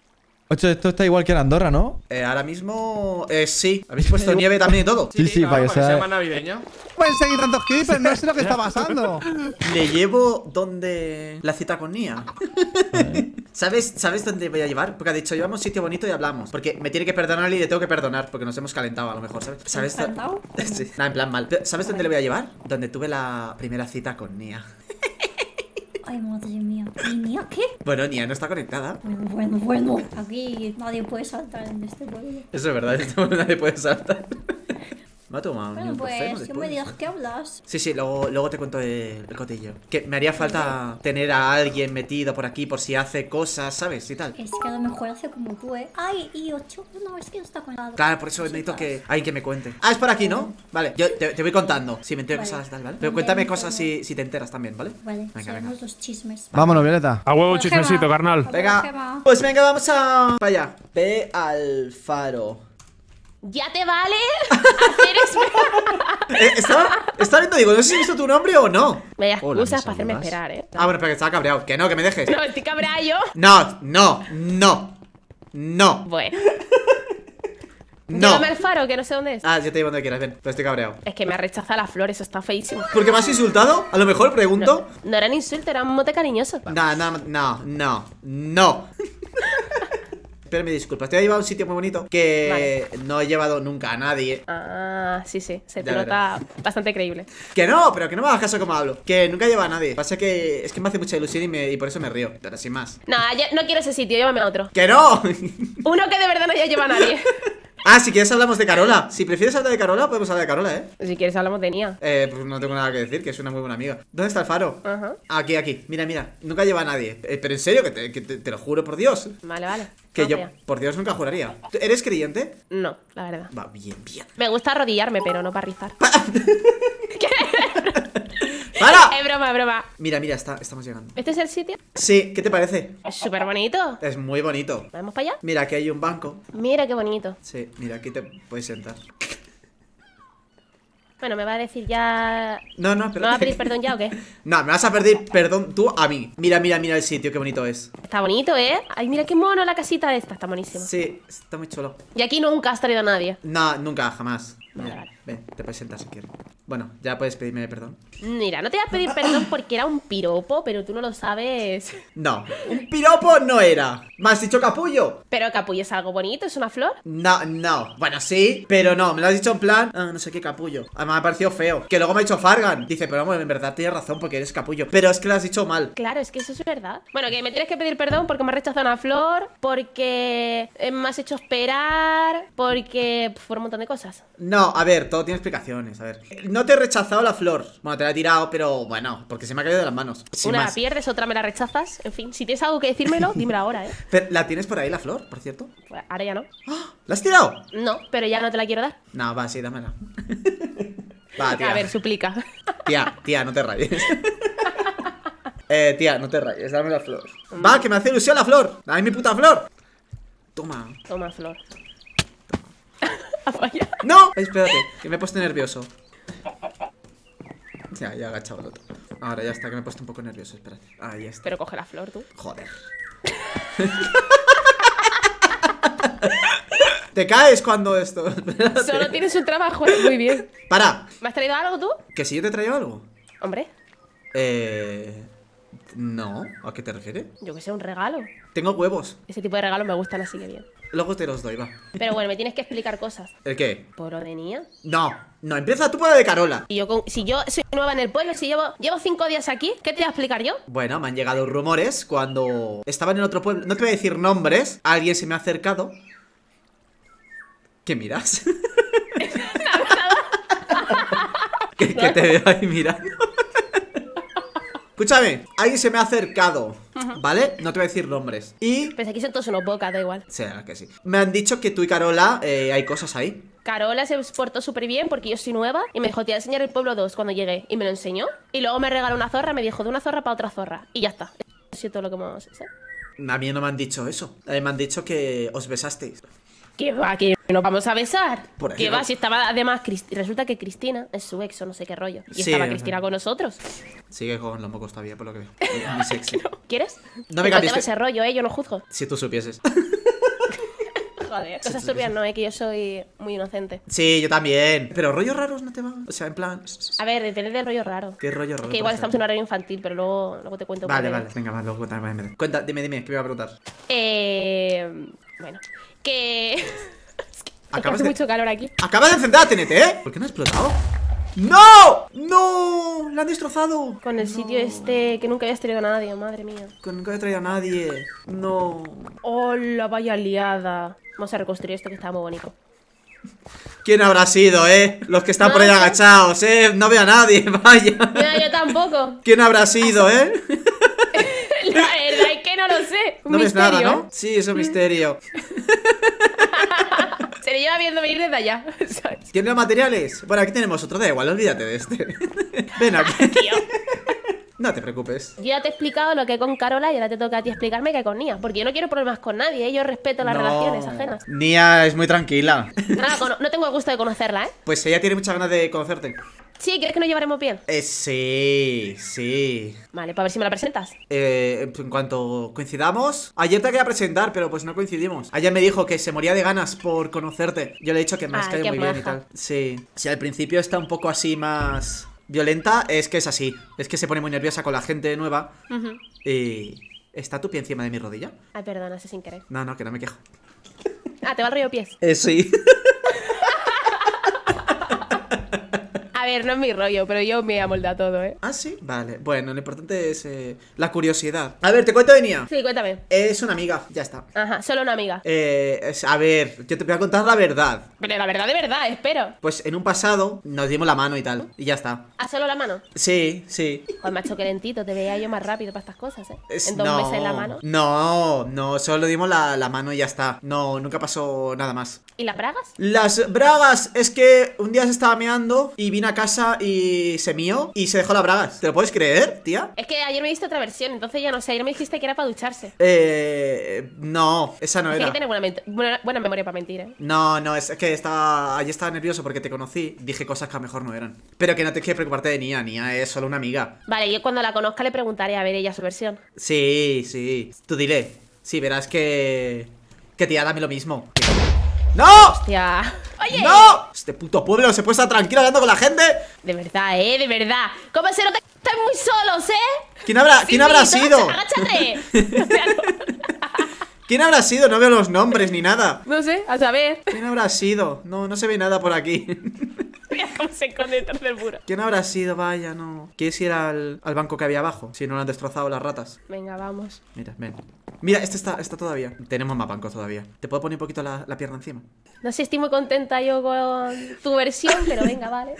Ocho, esto está igual que en Andorra, ¿no? Eh, ahora mismo. Eh, sí. ¿Habéis (laughs) puesto nieve también y todo? Sí, sí, claro, para que para que sea sea- navideño. Pueden seguir tantos creepers, no sé lo que está pasando. (laughs) Le llevo donde la cita con Nia. (laughs) ¿Sabes, ¿Sabes dónde voy a llevar? Porque ha dicho, llevamos a un sitio bonito y hablamos. Porque me tiene que perdonar y le tengo que perdonar. Porque nos hemos calentado a lo mejor, ¿sabes? ¿Sabes? Sí. En plan mal. ¿Sabes dónde le voy a llevar? Donde tuve la primera cita con Nia. Ay, madre mía. ¿Y mía qué? Bueno, Nia no está conectada. Bueno, bueno, bueno. Aquí nadie puede saltar en este pueblo. Eso es verdad, esto nadie puede saltar. (laughs) Me ha tomado un Bueno, pues, después. me digas que hablas. Sí, sí, luego, luego te cuento el, el cotillo. Que me haría falta tener a alguien metido por aquí por si hace cosas, ¿sabes? Y tal. Es que a lo mejor hace como tú, ¿eh? Ay, y ocho. No, es que no está conectado. Claro, por eso necesito que alguien que me cuente. Ah, es por aquí, ¿no? Vale, yo te, te voy contando si me entero Vale. cosas y tal, ¿vale? Pero Vale, cuéntame cosas si, si te enteras también, ¿vale? Vale, Venga, venga. los chismes. Vámonos, Violeta. A huevo, chismecito, carnal. Venga, pues venga, vamos a... Vaya, ve al faro. ¿Ya te vale hacer eso? (laughs) Eh, estaba, estaba viendo, digo, no sé si he visto tu nombre o no. Vaya Hola, excusas ¿me para hacerme esperar, eh. Ah, bueno, pero que estaba cabreado. Que no, que me dejes. No, estoy cabreada yo. No, no, no. No, Bueno, no. llévame al faro, que no sé dónde es. Ah, yo te llevo donde quieras, ven. Pero estoy cabreado. Es que me ha rechazado las flores, eso está feísimo. ¿Por qué me has insultado? A lo mejor pregunto. No, no era un insulto, era un mote cariñoso. No, no, no, no, no. Espérame, disculpas. Te he llevado a un sitio muy bonito que no he llevado nunca a nadie. Ah, sí, sí, se te nota bastante creíble. Que no, pero que no me hagas caso como hablo. Que nunca lleva a nadie. Pasa que es que me hace mucha ilusión y, me- y por eso me río. Pero sin más. No, no quiero ese sitio, llévame a otro. ¡Que no! Uno que de verdad no ya lleva a nadie. (laughs) Ah, si quieres hablamos de Carola. Si prefieres hablar de Carola, podemos hablar de Carola, ¿eh? Si quieres hablamos de Nia. Eh, pues no tengo nada que decir, que es una muy buena amiga. ¿Dónde está el faro? Ajá. Aquí, aquí. Mira, mira. Nunca lleva a nadie. Eh, pero en serio, que, te, que te- te lo juro por Dios. Vale, vale. Que yo, por Dios, nunca juraría. ¿Eres creyente? No, la verdad. Va, bien, bien. Me gusta arrodillarme, pero no para rizar. (laughs) (laughs) ¡Para! Es broma, es broma. Mira, mira, está, estamos llegando. ¿Este es el sitio? Sí, ¿qué te parece? Es súper bonito. Es muy bonito. ¿Vamos para allá? Mira, aquí hay un banco. Mira qué bonito. Sí, mira, aquí te puedes sentar. Bueno, ¿me va a decir ya... No, no, ¿Me va a pedir perdón ya o qué? (laughs) No, me vas a pedir perdón tú a mí. Mira, mira, mira el sitio, qué bonito es. Está bonito, ¿eh? Ay, mira qué mono la casita esta. Está buenísima. Sí, está muy chulo. Y aquí nunca has traído a nadie. No, nunca, jamás. Vale, vale. Ven, te puedes sentar si quieres. Bueno, ya puedes pedirme perdón. Mira, no te voy a pedir perdón porque era un piropo, pero tú no lo sabes. No, un piropo no era. ¿Me has dicho capullo? Pero capullo es algo bonito, es una flor. No, no. Bueno, sí, pero no. Me lo has dicho en plan, ah, no sé qué capullo. Además me ha parecido feo. Que luego me ha dicho Fargan. Dice, pero vamos, en verdad tienes razón porque eres capullo. Pero es que lo has dicho mal. Claro, es que eso es verdad. Bueno, que me tienes que pedir perdón porque me has rechazado una flor, porque eh, me has hecho esperar, porque... por un montón de cosas. No, a ver, todo tiene explicaciones. A ver. No te he rechazado la flor. Bueno, te la he tirado, pero bueno, porque se me ha caído de las manos. Sin una la pierdes, otra me la rechazas. En fin, si tienes algo que decírmelo, (laughs) dímelo ahora, ¿eh? Pero, ¿La tienes por ahí la flor, por cierto? Pues ahora ya no. ¿La has tirado? No, pero ya no te la quiero dar. No, va, sí, dámela. (laughs) Va, tía. A ver, suplica. (laughs) Tía, tía, no te rayes. eh, tía, no te rayes, dame la flor. Va, que me hace ilusión la flor. Dame mi puta flor. Toma. Toma, flor. ¡No! Espérate, que me he puesto nervioso. Ya, ya he agachado el otro. Ahora ya está, que me he puesto un poco nervioso, espérate. Ahí está. Pero coge la flor, tú. Joder. (laughs) Te caes cuando esto. Espérate. Solo tienes un trabajo, ¿eh? muy bien. Para. ¿Me has traído algo tú? ¿Que si yo te traigo algo? Hombre, Eh. No. ¿A qué te refieres? yo que sé, un regalo. Tengo huevos. Ese tipo de regalos me gustan así que bien. Luego te los doy, va. Pero bueno, me tienes que explicar cosas. ¿El qué? ¿Por ordenía? No. No, empieza tú por la de Carola. Y yo, con- si yo soy nueva en el pueblo, si llevo, llevo cinco días aquí, ¿qué te voy a explicar yo? Bueno, me han llegado rumores cuando estaba en otro pueblo. No te voy a decir nombres. Alguien se me ha acercado. ¿Qué miras? (laughs) ¿Qué, qué te veo ahí mirando? Escúchame, alguien se me ha acercado, ¿vale? No te voy a decir nombres. Y... Pues aquí son todos unos bocas, da igual. Sea, que sí. Me han dicho que tú y Carola eh, hay cosas ahí. Carola se portó súper bien porque yo soy nueva y me dijo, te voy a enseñar el pueblo 2 cuando llegué. Y me lo enseñó. Y luego me regaló una zorra, me dijo, de una zorra para otra zorra. Y ya está. Eso es todo lo que hemos hecho. A mí no me han dicho eso. Eh, me han dicho que os besasteis. ¿Qué va? ¿Que nos vamos a besar? Por ¿Qué va. Si estaba además, Crist- resulta que Cristina es su ex o no sé qué rollo. Y Sí, estaba. Cristina con nosotros. Sigue con los mocos todavía, por lo que veo. (laughs) Muy sexy. ¿Quieres? No me cambies, ese rollo, ¿eh? Yo no juzgo. Si tú supieses. (laughs) Joder. Cosas turbias no, ¿eh? Que yo soy muy inocente. Sí, yo también. Pero rollos raros no te van. O sea, en plan. A ver, depende del rollo raro. ¿Qué rollo raro? Que igual estamos en horario infantil, pero luego, luego te cuento. Vale, vale. Venga, va, luego cuéntame. Cuenta, dime, dime, ¿qué me iba a preguntar? Eh. Bueno, que. Acabas hace de- mucho calor aquí. Acabas de encender la TNT, ¿eh? ¿Por qué no ha explotado? ¡No! ¡No! ¡La han destrozado! Con el sitio este que nunca habías tenido a nadie, madre mía. Que nunca había traído a nadie. No. ¡Hola, vaya liada! Vamos a reconstruir esto que está muy bonito. ¿Quién habrá sido, eh? Los que están No por ahí agachados, eh. No veo a nadie, (laughs) vaya. Mira, yo tampoco. ¿Quién habrá sido, eh? (laughs) La verdad es que no lo sé. Un No ves misterio, nada, ¿no? ¿eh? Sí, es un misterio. (laughs) Se le lleva viendo venir desde allá. (laughs) ¿sabes? ¿Tiene los materiales? Bueno, aquí tenemos otro, da igual, olvídate de este. (laughs) Ven aquí. (laughs) No te preocupes. Yo ya te he explicado lo que con Carola y ahora te toca a ti explicarme qué hay con Nia. Porque yo no quiero problemas con nadie, ¿eh? yo respeto las No. relaciones ajenas. Nia es muy tranquila. Nada, no tengo el gusto de conocerla, ¿eh? Pues ella tiene muchas ganas de conocerte. Sí, ¿crees que nos llevaremos bien? Eh, sí, sí. Vale, para ver si me la presentas. Eh, en cuanto coincidamos, ayer te quería presentar, pero pues no coincidimos. Ayer me dijo que se moría de ganas por conocerte. Yo le he dicho que me has caído muy bien y tal. Sí. Si al principio está un poco así más violenta, es que es así. Es que se pone muy nerviosa con la gente nueva. Y. ¿Está tu pie encima de mi rodilla? Ay, perdona, ese sin querer. No, no, que no me quejo. Ah, te va el rollo pies. Eh, sí. (laughs) A ver, no es mi rollo, pero yo me amolda todo, ¿eh? Ah, sí. Vale. Bueno, lo importante es eh, la curiosidad. A ver, te cuento de Nia. Sí, cuéntame. Es una amiga, ya está. Ajá, solo una amiga. Eh, es- a ver, yo te voy a contar la verdad. Pero la verdad de verdad, espero. Pues en un pasado nos dimos la mano y tal. Y ya está. ¿A solo la mano? Sí, sí. Pues macho, que lentito, te veía yo más rápido para estas cosas, ¿eh? Es- en dos no, meses la mano. No, no, solo dimos la, la mano y ya está. No, nunca pasó nada más. ¿Y las bragas? Las bragas, es que un día se estaba meando y vine a casa y se mió y se dejó las bragas. ¿Te lo puedes creer, tía? Es que ayer me diste otra versión, entonces ya no sé. Ayer me dijiste que era para ducharse. Eh. No, esa no Es que era. que tener buena, buena, buena memoria para mentir, ¿eh? No, no, es que estaba. Ayer estaba nervioso porque te conocí. Dije cosas que a lo mejor no eran. Pero que no te que preocuparte de Nia. Nia es solo una amiga. Vale, yo cuando la conozca le preguntaré a ver ella su versión. Sí, sí. Tú dile. Sí, verás que. Que tía, dame lo mismo. ¡No! Hostia. Oye, ¡No! Este puto pueblo se puede estar tranquilo hablando con la gente. de verdad, ¿eh? De verdad. ¿Cómo se nota que están muy solos, eh? ¿Quién habrá, ¿quién habrá sido? Agáchate. (laughs) ¿Quién habrá sido? No veo los nombres ni nada. no sé, a saber. ¿Quién habrá sido? No, no se ve nada por aquí. (laughs) Mira cómo se esconde detrás del muro. ¿Quién habrá sido? Vaya, no. ¿Quieres ir al, al banco que había abajo? Si no lo han destrozado las ratas. Venga, vamos. Mira, ven. Mira, este está, está todavía. Tenemos más bancos todavía. ¿Te puedo poner un poquito la, la pierna encima? No sé si estoy muy contenta yo con tu versión, pero venga, vale.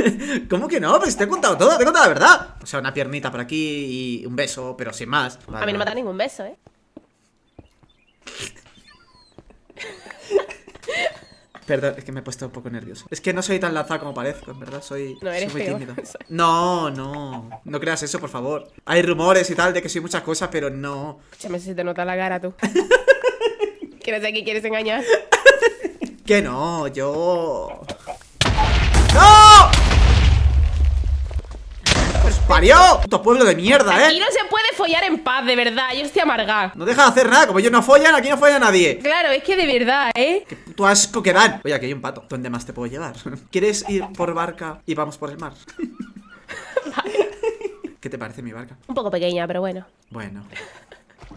(laughs) ¿Cómo que no? Pues te he contado todo, te he contado la verdad. O sea, una piernita por aquí y un beso, pero sin más. A mí no me da ningún beso, ¿eh? (laughs) Perdón, es que me he puesto un poco nervioso. Es que no soy tan lanzado como parezco, en verdad. Soy, No, eres soy muy peor. tímido. (laughs) No, no. No creas eso, por favor. Hay rumores y tal de que soy muchas cosas, pero no. Escúchame si te nota la cara tú. que no sé qué quieres engañar. Que no, yo. Parió! ¡Puto pueblo de mierda, Aquí eh! no se puede follar en paz, de verdad. Yo estoy amargada. No deja de hacer nada, como ellos no follan, aquí no folla nadie. Claro, es que de verdad, ¿eh? Qué puto asco que dan. Oye, aquí hay un pato. ¿Dónde más te puedo llevar? (laughs) ¿Quieres ir por barca y vamos por el mar? (laughs) ¿Qué te parece mi barca? Un poco pequeña, pero bueno. Bueno,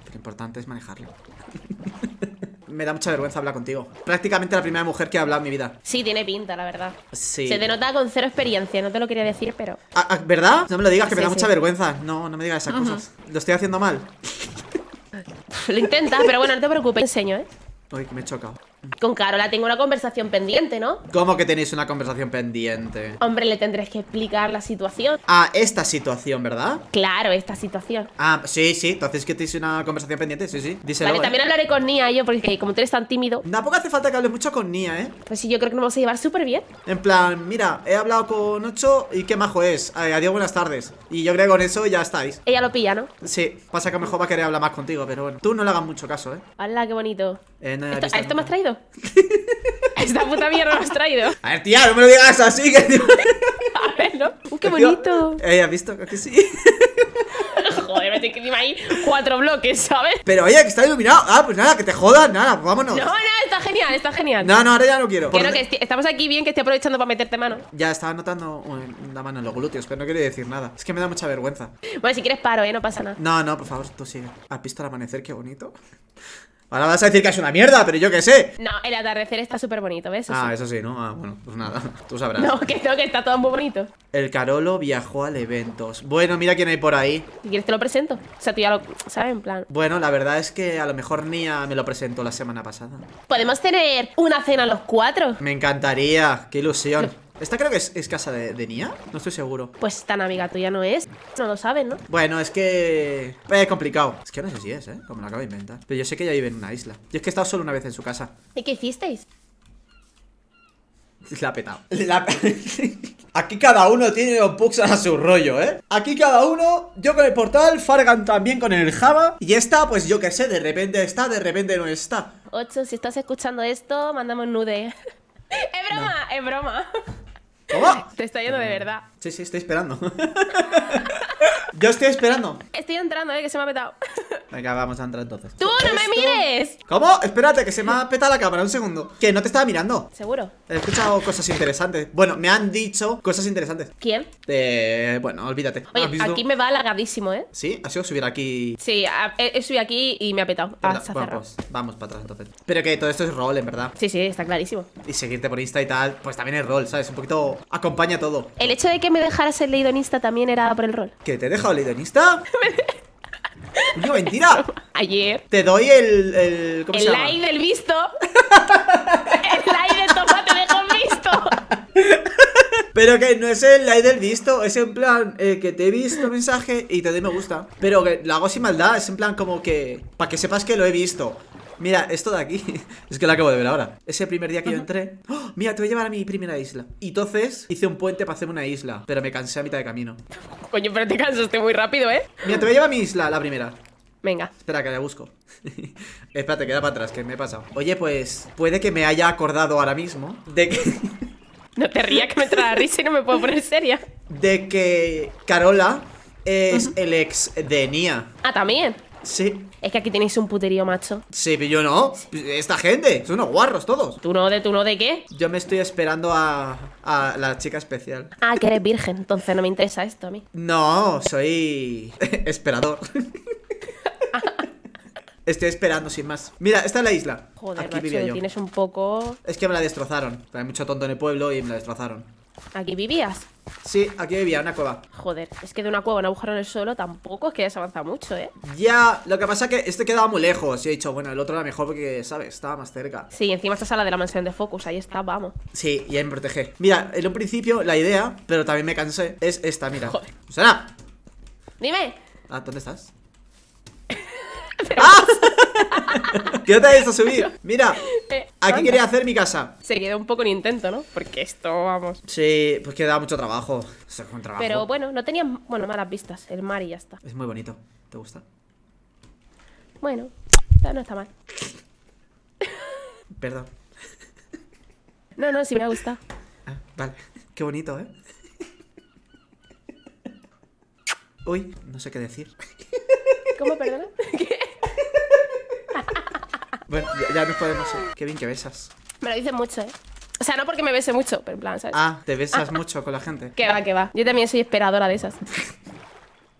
lo importante es manejarlo. (laughs) Me da mucha vergüenza hablar contigo. Prácticamente la primera mujer que ha hablado en mi vida. Sí, tiene pinta, la verdad. Sí. Se te nota con cero experiencia, no te lo quería decir, pero. Ah, ah, ¿Verdad? No me lo digas, que me Sí, da mucha vergüenza. No, no me digas esas cosas. Lo estoy haciendo mal. (laughs) Lo intentas, pero bueno, no te preocupes, te enseño, ¿eh? Uy, que me he chocado. Con Carola tengo una conversación pendiente, ¿no? ¿Cómo que tenéis una conversación pendiente? Hombre, le tendrás que explicar la situación. Ah, esta situación, ¿verdad? Claro, esta situación. Ah, sí, sí. Entonces que tenéis una conversación pendiente, sí, sí. Díselo. vale, ¿eh? también hablaré con Nia yo, porque como tú eres tan tímido, Tampoco hace falta que hables mucho con Nia, ¿eh? pues sí, yo creo que nos vamos a llevar súper bien. En plan, mira, he hablado con Ocho y qué majo es. Eh, adiós, buenas tardes. Y yo creo que con eso ya estáis. Ella lo pilla, ¿no? Sí, pasa que a lo mejor va a querer hablar más contigo, pero bueno. Tú no le hagas mucho caso, ¿eh? ¡Hala, qué bonito! Eh, no ¿Esto, visto ¿A esto me has nunca. (laughs) esta puta mierda me has traído? A ver, tía, no me lo digas así, que (laughs) A ver, ¿no? ¡Uh, qué bonito! Eh, ¿has visto? que sí? (laughs) Joder, me tengo que ahí cuatro bloques, ¿sabes? Pero oye, que está iluminado. Ah, pues nada, que te jodas, nada, pues vámonos. No, no, está genial, está genial. No, no, ahora ya no quiero. Que ¿Por no, que dónde- esti- estamos aquí bien, que estoy aprovechando para meterte mano. Ya estaba notando la mano en los glúteos, pero no quiero decir nada. Es que me da mucha vergüenza. Bueno, si quieres paro, ¿eh? No pasa nada. No, no, por favor, tú sigue. ¿Has visto el amanecer? Qué bonito. Ahora vas a decir que es una mierda, pero yo qué sé. No, el atardecer está súper bonito, ¿ves? Ah, Sí. eso sí, ¿no? Ah, bueno, pues nada, (laughs) tú sabrás. No, que no, que está todo muy bonito. El Carolo viajó al eventos. Bueno, mira quién hay por ahí. Si quieres te lo presento. O sea, tú ya lo sabes, en plan. Bueno, la verdad es que a lo mejor Nia me lo presentó la semana pasada. Podemos tener una cena los cuatro. Me encantaría, qué ilusión. Esta creo que es, es casa de, de Nia, no estoy seguro. Pues tan amiga tuya no es. No lo sabes, ¿no? Bueno, es que... Es complicado. Es que no sé si es, ¿eh? Como lo acabo de inventar. Pero yo sé que ella vive en una isla. Yo es que he estado solo una vez en su casa. ¿Y qué hicisteis? (laughs) La ha petado. (laughs) La- (laughs) Aquí cada uno tiene los bugs a su rollo, ¿eh? Aquí cada uno, yo con el portal, Fargan también con el Java. Y esta, pues yo qué sé, de repente está, de repente no está. Ocho, si estás escuchando esto, mándame un nude. es broma, es broma. ¿Cómo? Te está yendo de verdad. Sí, sí, estoy esperando. (laughs) Yo estoy esperando. Estoy entrando, eh, que se me ha petado. (laughs) Venga, vamos a entrar entonces. ¡Tú no me mires! ¿Cómo? Espérate, que se me ha petado la cámara, un segundo. Que no te estaba mirando. ¿Seguro? He escuchado cosas interesantes. Bueno, me han dicho cosas interesantes. ¿Quién? De... Bueno, olvídate. ¿Has Oye, aquí me va halagadísimo, ¿eh? Sí, ha sido subir aquí. Sí, he, subido aquí y me ha petado. Ah, se ha Bueno, cerrado. pues vamos para atrás entonces. Pero que todo esto es rol, en verdad. Sí, sí, está clarísimo. Y seguirte por Insta y tal, pues también es rol, ¿sabes? Un poquito acompaña todo. El hecho de que me dejaras el leído en Insta también era por el rol. ¿Que te he dejado en Insta? (laughs) ¡No, mentira! Ayer. Te doy el. el ¿Cómo El se llama? like del visto. (laughs) el like de tomate dejó visto. Pero que no es el like del visto, es en plan eh, que te he visto mensaje y te doy me gusta. Pero que lo hago sin maldad, es en plan como que. Para que sepas que lo he visto. Mira, esto de aquí, (laughs) es que lo acabo de ver ahora. Ese primer día que yo entré, ¡oh! mira, te voy a llevar a mi primera isla. Y entonces hice un puente para hacerme una isla, pero me cansé a mitad de camino. Coño, pero te cansaste muy rápido, ¿eh? Mira, te voy a llevar a mi isla, la primera. Venga. Espera, que la busco. (laughs) Espérate, queda para atrás, que me he pasado. Oye, pues puede que me haya acordado ahora mismo de que. (laughs) No te rías que me trae la risa y no me puedo poner seria. de que Carola es el ex de Nia. Ah, también. Sí. Es que aquí tenéis un puterío, macho. Sí, pero yo no. Esta gente, son unos guarros todos. ¿Tú no de tú no de qué? Yo me estoy esperando a, a la chica especial. Ah, que eres virgen, entonces no me interesa esto a mí. No, soy (laughs) esperador. (laughs) Estoy esperando sin más. Mira, esta es la isla. Joder, Aquí macho, vivía yo. tienes un poco... Es que me la destrozaron. Hay mucho tonto en el pueblo y me la destrozaron. ¿Aquí vivías? Sí, aquí vivía, una cueva. Joder, es que de una cueva a un agujero en el suelo tampoco es que hayas avanzado mucho, ¿eh? Ya, lo que pasa es que este quedaba muy lejos. Y he dicho, bueno, el otro era mejor porque, ¿sabes? Estaba más cerca. Sí, encima estás a la de la mansión de Focus, ahí está, vamos. Sí, y ahí me protegé. Mira, en un principio la idea, pero también me cansé, es esta, mira. Susana. Dime. Ah, ¿dónde estás? (laughs) ¡Ah! ¿Qué te visto subir? Mira, Eh, aquí quería hacer mi casa. Se queda un poco en intento, ¿no? Porque esto, vamos. Sí, pues que da mucho trabajo. Eso es un trabajo. Pero bueno, no tenía, bueno, malas vistas, el mar y ya está. Es muy bonito. ¿Te gusta? Bueno, no está mal. Perdón. No, no, sí me ha gustado. Ah, vale. Qué bonito, ¿eh? Uy, no sé qué decir. ¿Cómo, perdona? (laughs) Bueno, ya, ya nos podemos ir. Qué bien que besas. Me lo dicen mucho, ¿eh? O sea, no porque me bese mucho, pero en plan, ¿sabes? Ah, te besas mucho con la gente. Que va, que va. Yo también soy esperadora de esas. (laughs)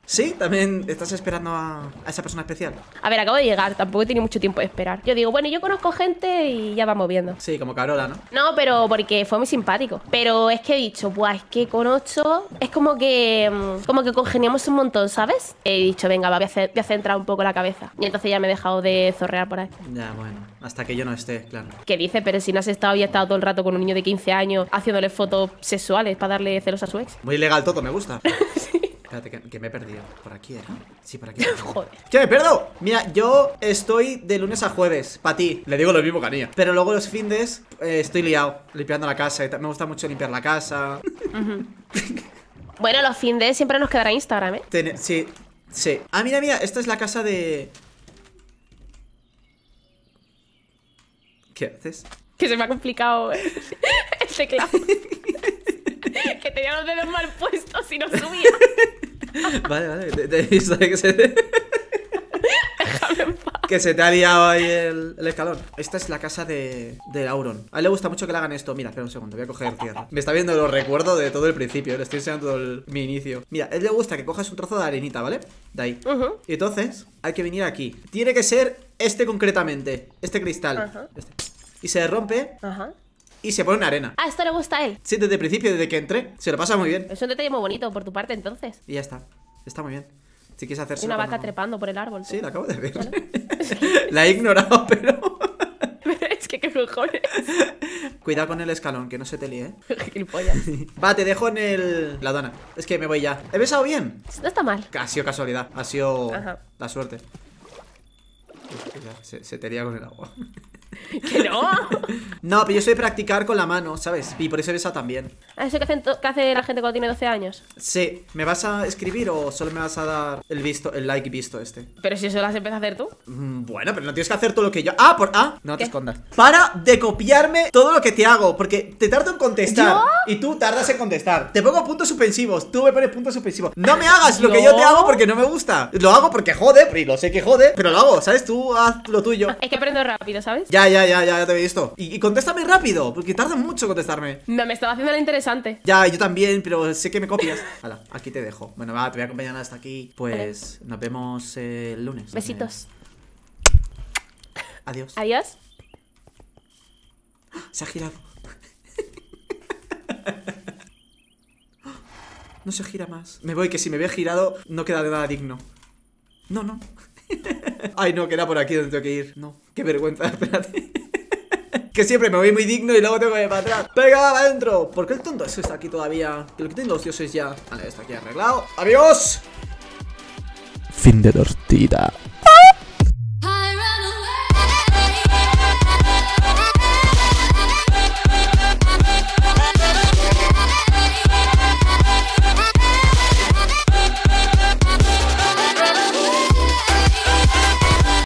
¿Sí? ¿También estás esperando a, a esa persona especial? A ver, acabo de llegar, tampoco he tenido mucho tiempo de esperar. Yo digo, bueno, yo conozco gente y ya vamos viendo. Sí, como Carola, ¿no? No, pero porque fue muy simpático. Pero es que he dicho, buah, es que con ocho es como que mm, como que congeniamos un montón, ¿sabes? He dicho, venga, va, voy a, hacer- voy a centrar un poco la cabeza. Y entonces ya me he dejado de zorrear por ahí. Ya, bueno. Hasta que yo no esté, claro. ¿Qué dice? Pero si no has estado y has estado todo el rato con un niño de 15 años haciéndole fotos sexuales para darle celos a su ex. Muy legal todo, me gusta. (laughs) Espérate, que, que me he perdido. ¿Por aquí era? Sí, por aquí. (laughs) Joder. ¿Qué me pierdo? Mira, yo estoy de lunes a jueves, para ti. Le digo lo mismo que a Nia. Pero luego los findes eh, estoy liado, limpiando la casa. Me gusta mucho limpiar la casa. Bueno, los fin de siempre nos quedará Instagram, ¿eh? Ten- sí, sí. Ah, mira, mira, esta es la casa de. ¿Qué haces? Que se me ha complicado (laughs) el teclado. (laughs) que tenía los dedos mal puestos y no subía. Vale, vale, te, te que se. que se te ha liado ahí el, el escalón. Esta es la casa de, de Auron. A él le gusta mucho que le hagan esto. Mira, espera un segundo, voy a coger tierra. Me está viendo los recuerdos de todo el principio. Le estoy enseñando todo el- mi inicio. Mira, a él le gusta que cojas un trozo de arenita, ¿vale? De ahí. Y entonces, hay que venir aquí. Tiene que ser este concretamente. Este cristal. Este. Y se rompe Ajá. Y se pone una arena. Ah, esto le gusta a él. Sí, desde el principio, desde que entré. Se lo pasa muy bien. Es un detalle muy bonito por tu parte, entonces. Y ya está. Está muy bien. Si quieres hacerse una vaca trepando por el árbol. Sí, la acabo de ver. (laughs) la he ignorado, (laughs) pero. es que qué cojones. (laughs) Cuidado con el escalón, que no se te líe. ¿eh? Va, te dejo en el. La dona. Es que me voy ya. ¿He besado bien? No está mal. Ha sido casualidad. Ha sido Ajá. la suerte. Se, se te lía con el agua. (laughs) Que no. No, pero yo soy de practicar con la mano, ¿sabes? Y por eso besa también. ¿A ¿Eso que, hacen to- que hace la gente cuando tiene 12 años? Sí, ¿me vas a escribir o solo me vas a dar el visto, el like visto este? Pero si eso lo has empezado a hacer tú. Mm, Bueno, pero no tienes que hacer todo lo que yo. Ah, por. Ah, no te ¿Qué? escondas. Para de copiarme todo lo que te hago. Porque te tardo en contestar. Y tú tardas en contestar. Te pongo puntos suspensivos. Tú me pones puntos suspensivos. No me hagas lo que yo te hago porque no me gusta. Lo hago porque jode. Y lo sé que jode. Pero lo hago, ¿sabes? Tú haz lo tuyo. Es que aprendo rápido, ¿sabes? Ya, ya, ya, ya, ya te he visto. Y, y contéstame rápido. Porque tarda mucho contestarme. No, me estaba haciendo la interesante. Ya, yo también, pero sé que me copias. (laughs) Hala, aquí te dejo. Bueno, va, te voy a acompañar hasta aquí. Pues nos vemos eh, el lunes. Besitos. Adiós. Adiós. Se ha girado. (laughs) No se gira más. Me voy, que si me ve girado, no queda de nada digno. No, no. (laughs) Ay, no, que era por aquí donde tengo que ir. No, qué vergüenza, (laughs) espérate. Que siempre me voy muy digno y luego tengo que ir para atrás. ¡Venga, va adentro! ¿Por qué el tonto eso está aquí todavía? Que lo que tienen los dioses ya. Vale, está aquí arreglado. ¡Adiós! Fin de tortida.